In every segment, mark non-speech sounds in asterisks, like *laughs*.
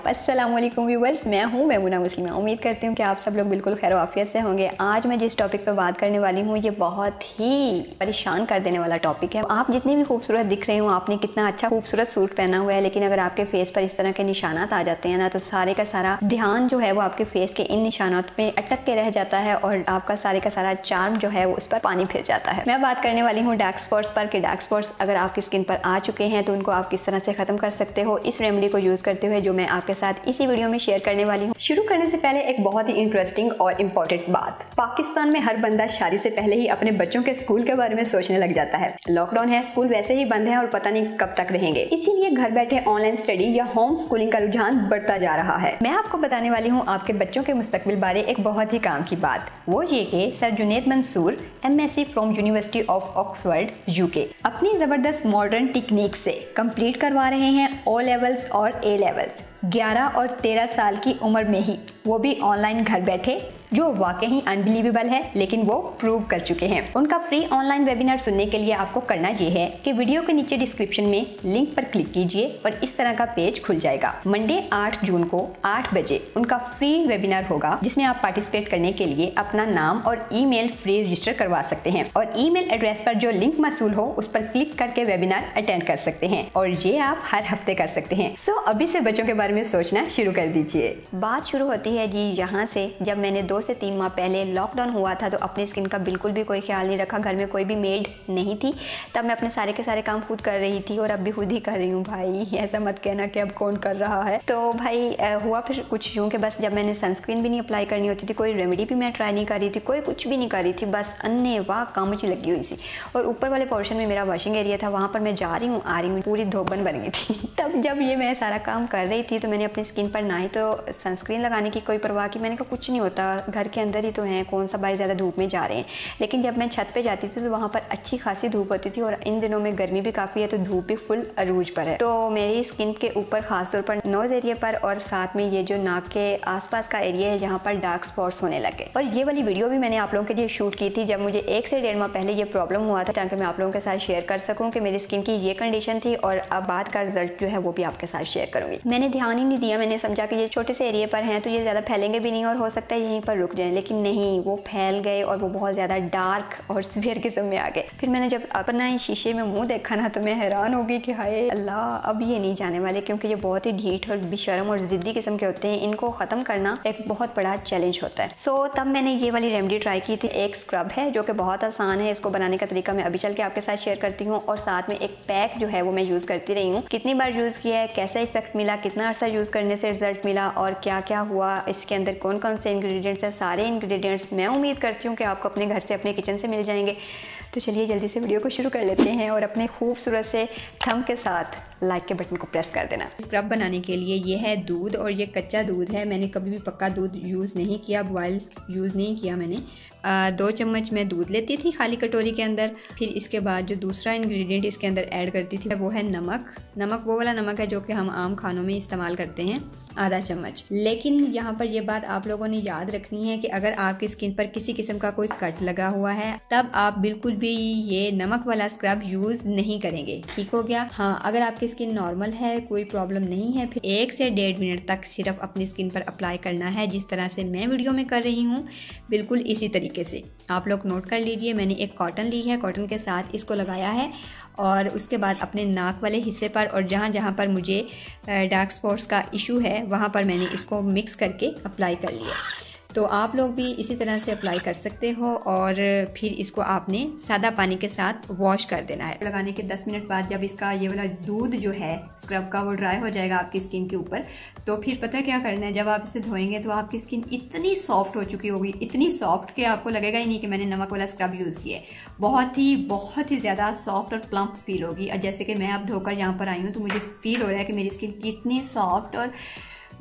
Aslam viewers मैं हूँ मैमुना मुस्लिम उम्मीद करती हूँ कि आप सब लोग बिल्कुल खैर वाफियत से होंगे। आज मैं जिस टॉपिक पर बात करने वाली हूँ, ये बहुत ही परेशान कर देने वाला टॉपिक है। आप जितने भी खूबसूरत दिख रहे हो, आपने कितना अच्छा खूबसूरत सूट पहना हुआ है, लेकिन अगर आपके फेस पर इस तरह के निशानात आ जाते हैं ना तो सारे का सारा ध्यान जो है वो आपके फेस के इन निशानात में अटक के रह जाता है और आपका सारे का सारा चार्म जो है वो उस पर पानी फिर जाता है। मैं बात करने वाली हूँ डार्क स्पॉट्स पर कि डार्क स्पॉट्स अगर आपकी स्किन पर आ चुके हैं तो उनको आप किस तरह से ख़त्म कर सकते हो? इस रेमेडी को यूज़ करते हुए जो मैं आपके साथ इसी वीडियो में शेयर करने वाली हूँ। शुरू करने से पहले एक बहुत ही इंटरेस्टिंग और इम्पोर्टेंट बात। पाकिस्तान में हर बंदा शादी से पहले ही अपने बच्चों के स्कूल के बारे में सोचने लग जाता है। लॉकडाउन है स्कूल वैसे ही बंद है और पता नहीं कब तक रहेंगे। इसीलिए घर बैठे ऑनलाइन स्टडी या होम स्कूलिंग का रुझान बढ़ता जा रहा है। मैं आपको बताने वाली हूँ आपके बच्चों के मुस्तकबिल बारे एक बहुत ही काम की बात। वो ये कि sir Juned Mansoor M S C from University of Oxford UK अपनी ज़बरदस्त मॉडर्न टेक्निक से कंप्लीट करवा रहे हैं ओ लेवल्स और ए लेवल्स 11 और 13 साल की उम्र में ही वो भी ऑनलाइन घर बैठे। जो वाकई अनबिलीवेबल है, लेकिन वो प्रूव कर चुके हैं। उनका फ्री ऑनलाइन वेबिनार सुनने के लिए आपको करना ये है कि वीडियो के नीचे डिस्क्रिप्शन में लिंक पर क्लिक कीजिए और इस तरह का पेज खुल जाएगा। मंडे 8 जून को 8 बजे उनका फ्री वेबिनार होगा, जिसमें आप पार्टिसिपेट करने के लिए अपना नाम और ईमेल फ्री रजिस्टर करवा सकते हैं और ईमेल एड्रेस पर जो लिंक मसूल हो, उस पर क्लिक करके वेबिनार अटेंड कर सकते हैं और ये आप हर हफ़्ते कर सकते हैं। सो अभी से बच्चों के बारे में सोचना शुरू कर दीजिए। बात शुरू होती है जी यहाँ से, जब मैंने दो से तीन माह पहले लॉकडाउन हुआ था तो अपनी स्किन का बिल्कुल भी कोई ख्याल नहीं रखा। घर में कोई भी मेड नहीं थी। तब मैं अपने सारे के सारे काम खुद कर रही थी और अब भी खुद ही कर रही हूँ। भाई, ऐसा मत कहना कि अब कौन कर रहा है। तो भाई हुआ फिर कुछ यूँ कि बस जब मैंने सनस्क्रीन भी नहीं अप्लाई करनी होती थी, कोई रेमेडी भी मैं ट्राई नहीं कर रही थी, कोई कुछ भी नहीं कर रही थी, बस अन्य वाह काम मुझे लगी हुई थी। और ऊपर वाले पोर्शन में मेरा वॉशिंग एरिया था, वहाँ पर मैं जा रही हूँ, आ रही हूँ, पूरी धोबन बन गई थी। *laughs* तब जब ये मैं सारा काम कर रही थी तो मैंने अपनी स्किन पर ना ही तो सनस्क्रीन लगाने की कोई परवाह की, मैंने कहा कुछ नहीं होता घर के अंदर ही तो हैं, कौन सा बाहर ज़्यादा धूप में जा रहे हैं। लेकिन जब मैं छत पे जाती थी तो वहाँ पर अच्छी खासी धूप होती थी और इन दिनों में गर्मी भी काफ़ी है तो धूप भी फुल अरूज पर है। तो मेरी स्किन के ऊपर खासतौर पर नोज़ एरिया पर और साथ में ये जो नाक के आसपास का एरिया है जहाँ पर डार्क स्पॉट्स होने लगे। और ये वाली वीडियो भी मैंने आप लोगों के लिए शूट की थी जब मुझे एक से डेढ़ माह पहले ये प्रॉब्लम हुआ था ताकि मैं आप लोगों के साथ शेयर कर सकूँ कि मेरी स्किन की ये कंडीशन थी और अब बात का रिज़ल्ट जो है वो भी आपके साथ शेयर करूँगी। मैंने ध्यान ही नहीं दिया, मैंने समझा कि ये छोटे से एरिया पर हैं तो ये ज़्यादा फैलेंगे भी नहीं और हो सकता है यहीं पर रुक जाए लेकिन नहीं वो फैल गए और वो बहुत ज़्यादा डार्क और सिवियर किस्म में आ गए। फिर मैंने जब अपना ही शीशे में मुँह देखा ना तो मैं हैरान हो गई कि हाय अल्लाह अब ये नहीं जाने वाले क्योंकि ये बहुत ही ढीठ और बेशरम और ज़िद्दी किस्म के होते हैं। इनको ख़त्म करना एक बहुत बड़ा चैलेंज होता है। सो so, तब मैंने ये वाली रेमडी ट्राई की थी। एक स्क्रब है जो कि बहुत आसान है इसको बनाने का तरीका मैं अभी चल के आपके साथ शेयर करती हूँ और साथ में एक पैक जो है वो मैं यूज़ करती रही हूँ। कितनी बार यूज़ किया है कैसा इफ़ेक्ट मिला कितना अर्सा यूज़ करने से रिज़ल्ट मिला और क्या क्या हुआ इसके अंदर कौन कौन से इंग्रेडिएंट्स हैं सारे इंग्रेडिएंट्स मैं उम्मीद करती हूँ कि आपको अपने घर से अपने किचन से मिल जाएँगे। तो चलिए जल्दी से वीडियो को शुरू कर लेते हैं और अपने खूबसूरत से थम के साथ लाइक के बटन को प्रेस कर देना। स्क्रब बनाने के लिए ये है दूध और ये कच्चा दूध है। मैंने कभी भी पक्का दूध यूज़ नहीं किया बॉयल यूज़ नहीं किया मैंने। आ, दो चम्मच मैं दूध लेती थी खाली कटोरी के अंदर। फिर इसके बाद जो दूसरा इंग्रेडिएंट इसके अंदर ऐड करती थी वो है नमक। नमक वो वाला नमक है जो कि हम आम खानों में इस्तेमाल करते हैं। आधा चम्मच। लेकिन यहाँ पर ये बात आप लोगों ने याद रखनी है कि अगर आपकी स्किन पर किसी किस्म का कोई कट लगा हुआ है, तब आप बिल्कुल भी ये नमक वाला स्क्रब यूज़ नहीं करेंगे। ठीक हो गया? हाँ अगर आपकी स्किन नॉर्मल है, कोई प्रॉब्लम नहीं है, फिर एक से डेढ़ मिनट तक सिर्फ़ अपनी स्किन पर अप्लाई करना है, जिस तरह से मैं वीडियो में कर रही हूँ, बिल्कुल इसी तरीके से। आप लोग नोट कर लीजिए, मैंने एक कॉटन ली है, कॉटन के साथ इसको लगाया है और उसके बाद अपने नाक वाले हिस्से पर और जहाँ जहाँ पर मुझे डार्क स्पॉट्स का इशू है, वहाँ पर मैंने इसको मिक्स करके अप्लाई कर लिया। तो आप लोग भी इसी तरह से अप्लाई कर सकते हो और फिर इसको आपने सादा पानी के साथ वॉश कर देना है। लगाने के 10 मिनट बाद जब इसका ये वाला दूध जो है स्क्रब का वो ड्राई हो जाएगा आपकी स्किन के ऊपर तो फिर पता क्या करना है? जब आप इसे धोएँगे तो आपकी स्किन इतनी सॉफ्ट हो चुकी होगी, इतनी सॉफ्ट कि आपको लगेगा ही नहीं कि मैंने नमक वाला स्क्रब यूज़ किया है। बहुत ही बहुत ही ज़्यादा सॉफ्ट और प्लम्प फील होगी। जैसे कि मैं अब धोकर यहाँ पर आई हूँ तो मुझे फील हो रहा है कि मेरी स्किन कितनी सॉफ्ट और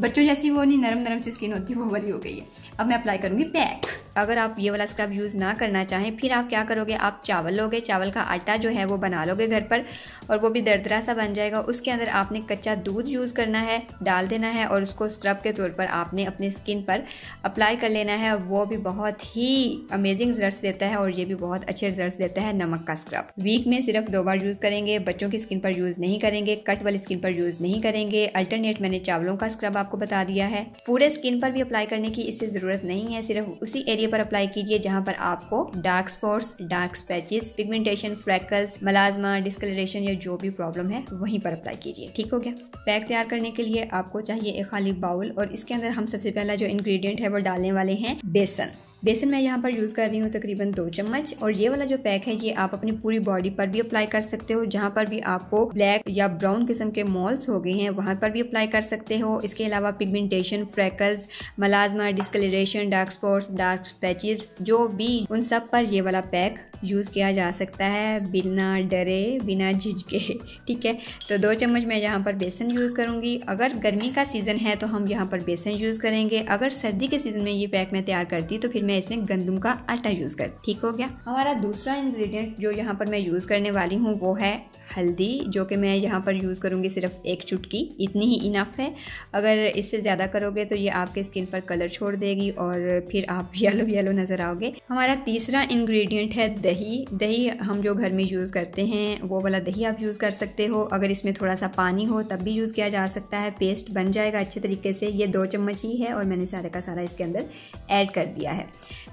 बच्चों जैसी वो नहीं नरम नरम सी स्किन होती वो वाली हो गई है। अब मैं अप्लाई करूँगी पैक अगर आप ये वाला स्क्रब यूज़ ना करना चाहें, फिर आप क्या करोगे? आप चावल लोगे, चावल का आटा जो है वो बना लोगे घर पर और वो भी दरदरा सा बन जाएगा। उसके अंदर आपने कच्चा दूध यूज़ करना है, डाल देना है और उसको स्क्रब के तौर पर आपने अपने स्किन पर अप्लाई कर लेना है। वो भी बहुत ही अमेजिंग रिज़ल्ट देता है और ये भी बहुत अच्छे रिज़ल्ट देता है नमक का स्क्रब वीक में सिर्फ़ दो बार यूज़ करेंगे, बच्चों की स्किन पर यूज़ नहीं करेंगे कट वाली स्किन पर यूज़ नहीं करेंगे। अल्टरनेट मैंने चावलों का स्क्रब आपको बता दिया है। पूरे स्किन पर भी अप्लाई करने की इससे ज़रूरत नहीं है, सिर्फ़ उसी एरिया पर अप्लाई कीजिए, जहाँ पर आपको dark spots dark patches pigmentation freckles melasma discoloration या जो भी प्रॉब्लम है, वहीं पर अप्लाई कीजिए। ठीक हो गया? पैक तैयार करने के लिए आपको चाहिए एक खाली बाउल और इसके अंदर हम सबसे पहला जो इंग्रेडिएंट है, वो डालने वाले हैं बेसन। बेसन मैं यहाँ पर यूज़ कर रही हूँ तकरीबन दो चम्मच और ये वाला जो पैक है, ये आप अपनी पूरी बॉडी पर भी अप्लाई कर सकते हो। जहाँ पर भी आपको ब्लैक या ब्राउन किस्म के मॉल्स हो गए हैं, वहाँ पर भी अप्लाई कर सकते हो। इसके अलावा pigmentation freckles melasma discoloration dark spots dark patches जो भी उन सब पर ये वाला पैक यूज़ किया जा सकता है बिना डरे, बिना झिझके, ठीक है? तो दो चम्मच मैं यहाँ पर बेसन यूज़ करूँगी। अगर गर्मी का सीज़न है तो हम यहाँ पर बेसन यूज़ करेंगे। अगर सर्दी के सीज़न में ये पैक मैं तैयार करती तो फिर मैं इसमें गंदम का आटा यूज़ कर, ठीक हो गया? हमारा दूसरा इन्ग्रीडियंट जो यहाँ पर मैं यूज़ करने वाली हूँ वो है हल्दी, जो कि मैं यहाँ पर यूज़ करूँगी सिर्फ़ एक चुटकी, इतनी ही इनफ है। अगर इससे ज़्यादा करोगे तो ये आपके स्किन पर कलर छोड़ देगी और फिर आप *laughs* येलो येलो नज़र आओगे। हमारा तीसरा इंग्रेडिएंट है दही। दही हम जो घर में यूज़ करते हैं, वो वाला दही आप यूज़ कर सकते हो। अगर इसमें थोड़ा सा पानी हो, तब भी यूज़ किया जा सकता है। पेस्ट बन जाएगा अच्छे तरीके से। ये दो चम्मच ही है और मैंने सारे का सारा इसके अंदर ऐड कर दिया है।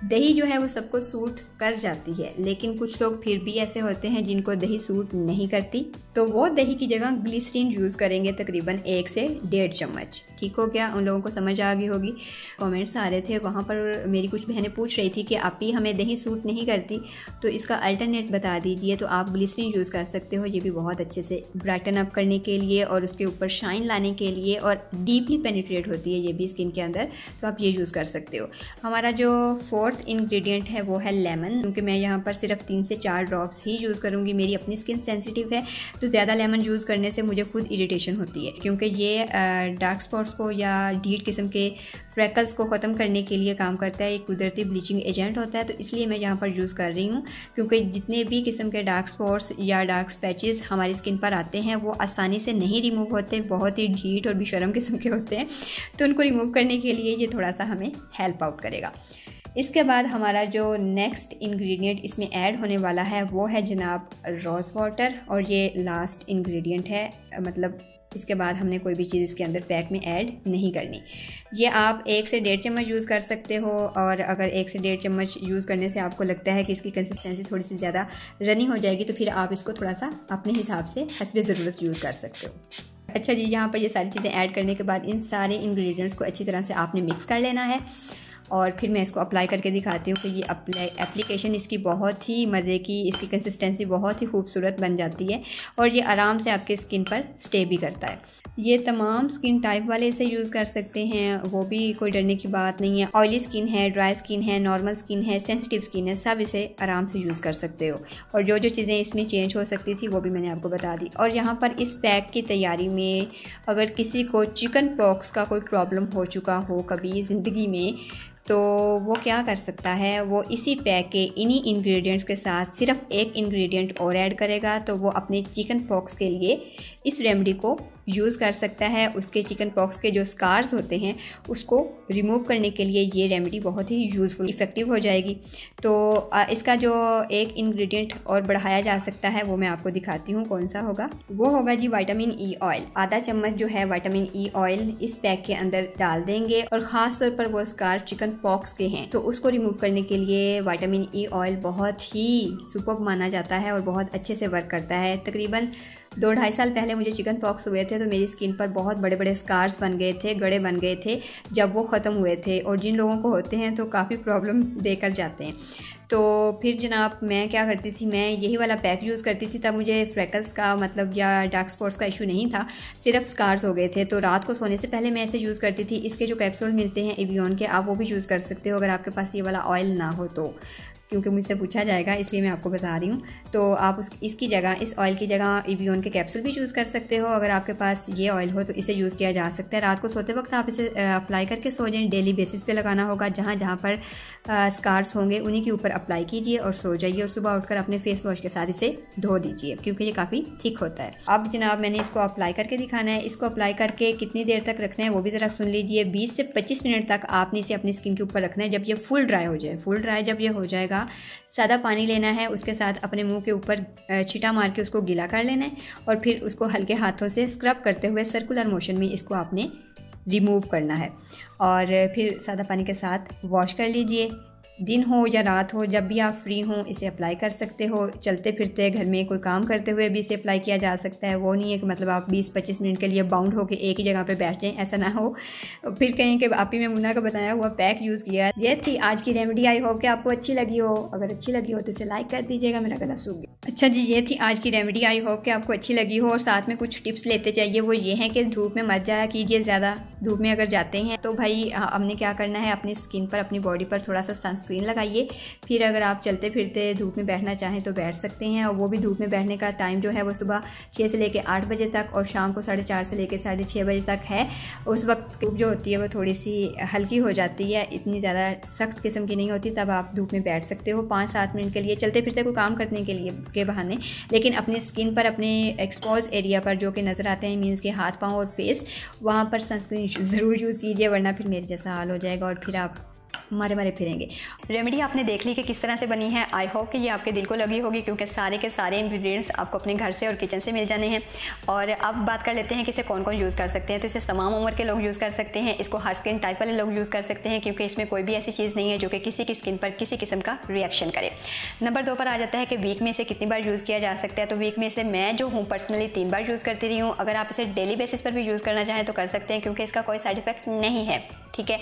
दही जो है वो सबको सूट कर जाती है, लेकिन कुछ लोग फिर भी ऐसे होते हैं जिनको दही सूट नहीं करती। तो वो दही की जगह ग्लिसरीन यूज़ करेंगे तकरीबन एक से डेढ़ चम्मच। ठीक हो गया? उन लोगों को समझ आ गई होगी। कमेंट्स आ रहे थे, वहाँ पर मेरी कुछ बहनें पूछ रही थी कि आप ही हमें दही सूट नहीं करती तो इसका अल्टरनेट बता दीजिए तो आप ग्लिसरीन यूज़ कर सकते हो। ये भी बहुत अच्छे से ब्राइटन अप करने के लिए और उसके ऊपर शाइन लाने के लिए और डीपली पेनिट्रेट होती है ये भी स्किन के अंदर तो आप ये यूज़ कर सकते हो। हमारा जो फोर्थ इंग्रेडिएंट है, वो है लेमन क्योंकि मैं यहाँ पर सिर्फ़ तीन से चार ड्रॉप्स ही यूज़ करूँगी। मेरी अपनी स्किन सेंसिटिव है तो ज़्यादा लेमन यूज़ करने से मुझे खुद इरिटेशन होती है, क्योंकि ये डार्क स्पॉट्स को या डीट किस्म के फ्रैकल्स को ख़त्म करने के लिए काम करता है, एक कुदरती ब्लीचिंग एजेंट होता है तो इसलिए मैं यहाँ पर यूज़ कर रही हूँ, क्योंकि जितने भी किस्म के डार्क स्पॉट्स या डार्क स्पैचेस हमारी स्किन पर आते हैं, वो आसानी से नहीं रिमूव होते, बहुत ही ढीट और बेशरम किस्म के होते हैं तो उनको रिमूव करने के लिए ये थोड़ा सा हमें हेल्प आउट करेगा। इसके बाद हमारा जो नेक्स्ट इंग्रेडिएंट इसमें ऐड होने वाला है, वो है जनाब रोज़ वाटर और ये लास्ट इंग्रेडिएंट है। मतलब इसके बाद हमने कोई भी चीज़ इसके अंदर पैक में ऐड नहीं करनी। ये आप एक से डेढ़ चम्मच यूज़ कर सकते हो और अगर एक से डेढ़ चम्मच यूज़ करने से आपको लगता है कि इसकी कंसिस्टेंसी थोड़ी सी ज़्यादा रनी हो जाएगी तो फिर आप इसको थोड़ा सा अपने हिसाब से हसब ज़रूरत यूज़ कर सकते हो। अच्छा जी, यहाँ पर ये सारी चीज़ें ऐड करने के बाद इन सारे इंग्रेडिएंट्स को अच्छी तरह से आपने मिक्स कर लेना है। और फिर मैं इसको अप्लाई करके दिखाती हूँ कि ये अप्लाई एप्लीकेशन इसकी बहुत ही मज़े की, इसकी कंसिस्टेंसी बहुत ही खूबसूरत बन जाती है और ये आराम से आपके स्किन पर स्टे भी करता है। ये तमाम स्किन टाइप वाले इसे यूज़ कर सकते हैं, वो भी कोई डरने की बात नहीं है। ऑयली स्किन है ड्राई स्किन है नॉर्मल स्किन है सेंसिटिव स्किन है, सब इसे आराम से यूज़ कर सकते हो। और जो जो चीज़ें इसमें चेंज हो सकती थी, वो भी मैंने आपको बता दी। और यहाँ पर इस पैक की तैयारी में अगर किसी को चिकन पॉक्स का कोई प्रॉब्लम हो चुका हो कभी ज़िंदगी में तो वो क्या कर सकता है? वो इसी पैक के इन्हीं इंग्रेडिएंट्स के साथ सिर्फ़ एक इंग्रेडिएंट और ऐड करेगा तो वो अपने चिकन पॉक्स के लिए इस रेमेडी को यूज़ कर सकता है। उसके चिकन पॉक्स के जो स्कार्स होते हैं, उसको रिमूव करने के लिए ये रेमेडी बहुत ही यूज़फुल इफ़ेक्टिव हो जाएगी। तो इसका जो एक इंग्रेडिएंट और बढ़ाया जा सकता है, वो मैं आपको दिखाती हूँ कौन सा होगा। वो होगा जी वाइटामिन ई ऑयल आधा चम्मच जो है वाइटामिन ई ऑयल इस पैक के अंदर डाल देंगे और ख़ास तौर पर वो स्कार चिकन पॉक्स के हैं। तो उसको रिमूव करने के लिए वाइटामिन ई ऑयल बहुत ही सुपर माना जाता है और बहुत अच्छे से वर्क करता है। तकरीबन दो ढाई साल पहले मुझे चिकन पॉक्स हुए थे तो मेरी स्किन पर बहुत बड़े बड़े स्कार्स बन गए थे, गड़े बन गए थे, जब वो ख़त्म हुए थे। और जिन लोगों को होते हैं तो काफ़ी प्रॉब्लम देकर जाते हैं। तो फिर जनाब, मैं क्या करती थी, मैं यही वाला पैक यूज़ करती थी, तब मुझे फ्रैकल्स का मतलब या डार्क स्पॉट्स का इशू नहीं था, सिर्फ़ स्कार्स हो गए थे। तो रात को सोने से पहले मैं ऐसे यूज़ करती थी। इसके जो कैप्सूल मिलते हैं एवियन के, आप वो भी यूज़ कर सकते हो, अगर आपके पास ये वाला ऑयल ना हो तो। क्योंकि मुझसे पूछा जाएगा, इसलिए मैं आपको बता रही हूँ। तो आप उस, इसकी जगह, इस ऑयल की जगह इवियन के कैप्सूल भी यूज़ कर सकते हो। अगर आपके पास ये ऑयल हो तो इसे यूज़ किया जा सकता है। रात को सोते वक्त आप इसे अप्लाई करके सो जाएँ। डेली बेसिस पे लगाना होगा, जहाँ जहाँ पर स्कार्स होंगे, उन्हीं के ऊपर अप्लाई कीजिए और सो जाइए। और सुबह उठकर अपने फेस वॉश के साथ इसे धो दीजिए, क्योंकि ये काफ़ी थिक होता है। अब जनाब, मैंने इसको अप्लाई करके दिखाना है। इसको अप्लाई करके कितनी देर तक रखना है, वो भी ज़रा सुन लीजिए। बीस से पच्चीस मिनट तक आपने इसे अपनी स्किन के ऊपर रखना है, जब ये फुल ड्राई हो जाए। फुल ड्राई जब ये हो जाएगा सादा पानी लेना है, उसके साथ अपने मुँह के ऊपर छिटा मार के उसको गीला कर लेना है और फिर उसको हल्के हाथों से स्क्रब करते हुए सर्कुलर मोशन में इसको आपने रिमूव करना है। और फिर सादा पानी के साथ वॉश कर लीजिए। दिन हो या रात हो, जब भी आप फ्री हों, इसे अप्लाई कर सकते हो। चलते फिरते घर में कोई काम करते हुए भी इसे अप्लाई किया जा सकता है। वो नहीं है कि मतलब आप 20-25 मिनट के लिए बाउंड होकर एक ही जगह पर बैठ जाएँ, ऐसा ना हो। फिर कहें कि आप ही मैं मुन्ना का बताया हुआ पैक यूज़ किया। है ये थी आज की रेमेडी आई होप कि आपको अच्छी लगी हो। अगर अच्छी लगी हो तो इसे लाइक कर दीजिएगा। मेरा गला सूख गया। अच्छा जी, ये थी आज की रेमेडी आई होप कि आपको अच्छी लगी हो और साथ में कुछ टिप्स लेते चाहिए वो ये हैं कि धूप में मत जाया कीजिए ज़्यादा। धूप में अगर जाते हैं तो भाई हमने क्या करना है, अपनी स्किन पर, अपनी बॉडी पर थोड़ा सा सनस्क्रीन लगाइए। फिर अगर आप चलते फिरते धूप में बैठना चाहें तो बैठ सकते हैं। और वो भी धूप में बैठने का टाइम जो है, वो सुबह छः से लेकर आठ बजे तक और शाम को साढ़े चार से लेकर साढ़े छः बजे तक है। उस वक्त धूप जो होती है, वो थोड़ी सी हल्की हो जाती है, इतनी ज़्यादा सख्त किस्म की नहीं होती, तब आप धूप में बैठ सकते हो पाँच सात मिनट के लिए चलते फिरते कोई काम करने के लिए, के बहाने। लेकिन अपने स्किन पर, अपने एक्सपोज एरिया पर, जो कि नज़र आते हैं मीन्स के हाथ, पाँव और फेस वहाँ पर सनस्क्रीन ज़रूर यूज़ कीजिए वरना फिर मेरे जैसा हाल हो जाएगा और फिर आप मारे मारे फिरेंगे। रेमेडी आपने देख ली कि किस तरह से बनी है। आई होप कि ये आपके दिल को लगी होगी, क्योंकि सारे के सारे इंग्रेडिएंट्स आपको अपने घर से और किचन से मिल जाने हैं। और अब बात कर लेते हैं कि इसे कौन कौन यूज़ कर सकते हैं। तो इसे तमाम उम्र के लोग यूज़ कर सकते हैं। इसको हर स्किन टाइप वाले लोग यूज़ कर सकते हैं, क्योंकि इसमें कोई भी ऐसी चीज़ नहीं है जो कि किसी की स्किन पर किसी किस्म का रिएक्शन करे। नंबर दो पर आ जाता है कि वीक में इसे कितनी बार यूज़ किया जा सकता है। तो वीक में इसे मैं जो हूँ पर्सनली तीन बार यूज़ करती रही हूँ। अगर आप इसे डेली बेसिस पर भी यूज़ करना चाहें तो कर सकते हैं, क्योंकि इसका कोई साइड इफ़ेक्ट नहीं है। ठीक है?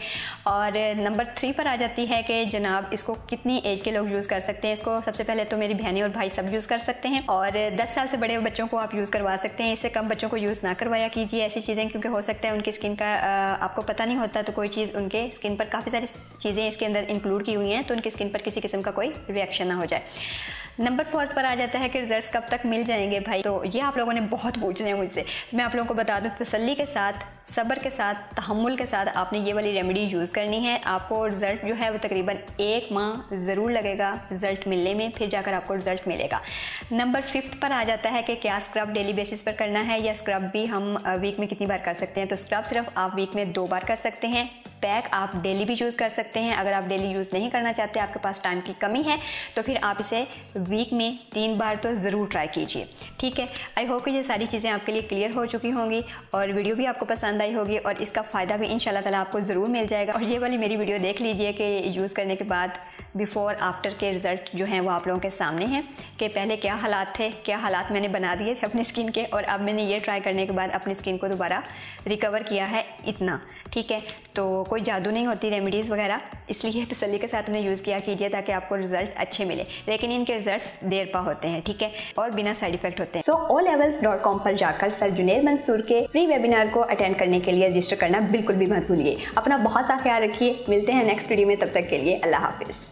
और नंबर थ्री पर आ जाती है कि, जनाब, इसको कितनी एज के लोग यूज़ कर सकते हैं? इसको सबसे पहले तो मेरी बहनें और भाई सब यूज़ कर सकते हैं और 10 साल से बड़े बच्चों को आप यूज़ करवा सकते हैं। इससे कम बच्चों को यूज़ ना करवाया कीजिए ऐसी चीज़ें, क्योंकि हो सकता है उनकी स्किन का आपको पता नहीं होता तो कोई चीज़ उनके स्किन पर काफ़ी सारी चीज़ें इसके अंदर इंक्लूड की हुई हैं तो उनकी स्किन पर किसी किस्म का कोई रिएक्शन ना हो जाए। नंबर फोर्थ पर आ जाता है कि रिज़ल्ट कब तक मिल जाएँगे भाई? तो ये आप लोगों ने बहुत पूछने हैं मुझसे। मैं आप लोगों को बता दूँ तसली के साथ, सब्र के साथ तहमुल के साथ आपने ये वाली रेमेडी यूज़ करनी है। आपको रिज़ल्ट जो है वो तकरीबन एक माह ज़रूर लगेगा रिज़ल्ट मिलने में, फिर जाकर आपको रिज़ल्ट मिलेगा। नंबर फिफ्थ पर आ जाता है कि क्या स्क्रब डेली बेसिस पर करना है या स्क्रब भी हम वीक में कितनी बार कर सकते हैं? तो स्क्रब सिर्फ़ आप वीक में दो बार कर सकते हैं। पैक आप डेली भी यूज़ कर सकते हैं। अगर आप डेली यूज़ नहीं करना चाहते, आपके पास टाइम की कमी है तो फिर आप इसे वीक में तीन बार तो ज़रूर ट्राई कीजिए। ठीक है? आई होप कि ये सारी चीज़ें आपके लिए क्लियर हो चुकी होंगी और वीडियो भी आपको पसंद आई होगी और इसका फ़ायदा भी इन ताला आपको ज़रूर मिल जाएगा। और ये वाली मेरी वीडियो देख लीजिए कि यूज़ करने के बाद बिफ़ोर आफ्टर के रिज़ल्ट जो हैं वो आप लोगों के सामने हैं कि पहले क्या हालात थे, क्या हालात मैंने बना दिए थे अपनी स्किन के और अब मैंने ये ट्राई करने के बाद अपनी स्किन को दोबारा रिकवर किया है इतना, ठीक है? तो कोई जादू नहीं होती रेमेडीज़ वगैरह, इसलिए तसली के साथ उन्हें यूज़ किया कीजिए ताकि आपको रिज़ल्ट अच्छे मिले, लेकिन इनके रिज़ल्ट देर पा होते हैं, ठीक है? और बिना साइड इफ़ेक्ट होते हैं। So O levels dot com पर जाकर सर जुनेर मंसूर के फ्री वेबिनार को अटेंड करने के लिए रजिस्टर करना बिल्कुल भी मत भूलिए। अपना बहुत सा ख्याल रखिए। मिलते हैं नेक्स्ट वीडियो में, तब तक के लिए अल्लाह हाफिज़।